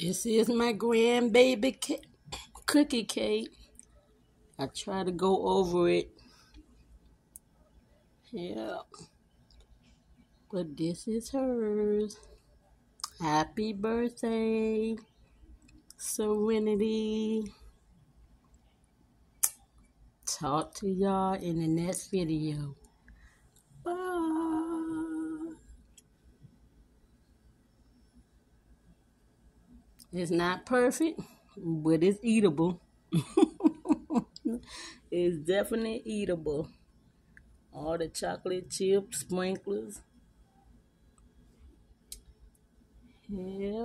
This is my grandbaby cookie cake. I try to go over it. Yeah. But this is hers. Happy birthday, Serenity. Talk to y'all in the next video. It's not perfect, but it's eatable. it's definitely eatable. All the chocolate chips, sprinklers. Yeah.